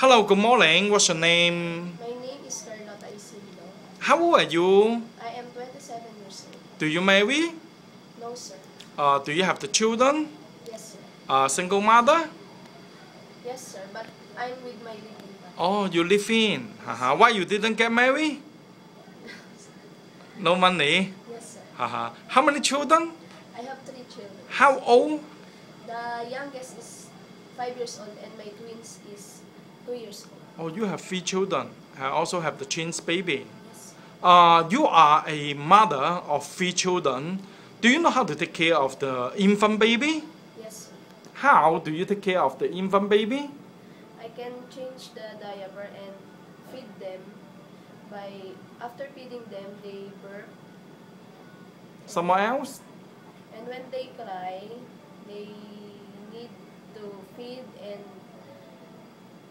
Hello, good morning. What's your name? My name is Carlota Isildo. How old are you? I am 27 years old. Do you marry? No, sir. Uh, do you have the children? Yes, sir. Uh, single mother? Yes, sir. But I'm with my living partner. Oh, you live in. Haha. Why you didn't get married? No money. Yes, sir. Haha. How many children? I have three children. How old? The youngest is 5 years old and my twins is 2 years old. Oh, you have three children. I also have the twins baby. Yes. Uh, you are a mother of three children. Do you know how to take care of the infant baby? Yes. How do you take care of the infant baby? I can change the diaper and feed them by after feeding them they burp Somewhere else? and when they cry they need to feed and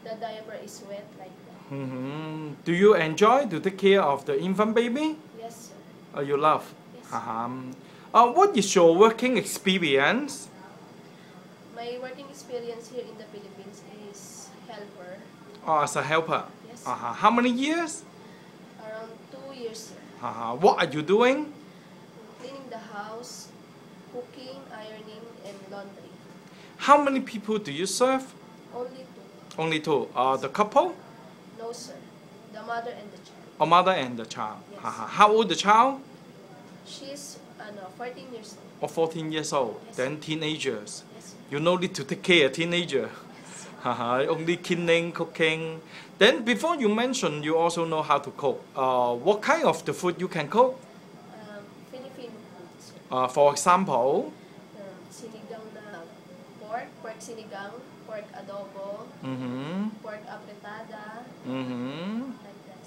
the diaper is wet like that. hmm Do you enjoy to take care of the infant baby? Yes, sir. Uh, you love? Yes. Uh-huh. Uh, what is your working experience? My working experience here in the Philippines is helper, Oh, as a helper? Yes. Uh-huh. How many years? around two years, sir. Uh-huh. What are you doing? Cleaning the house, cooking, ironing, and laundry. How many people do you serve? Only two. Only two. Uh, the couple? No, sir. The mother and the child. A mother and the child. Yes. Uh-huh. How old the child? She's ano, 14 years old. Or 14 years old. Yes. Then teenagers. Yes. You no need to take care of teenager. Yes, sir. Haha, Only cleaning, cooking. Then before you mentioned you also know how to cook. Uh, what kind of the food you can cook? Um, Filipino food. Uh, for example, Um, sinigang na pork, pork sinigang, pork adobo, mm-hmm, pork apretada, mm-hmm, like that,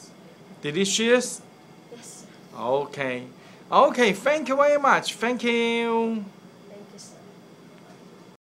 delicious. Yes. Okay, okay. Thank you very much. Thank you.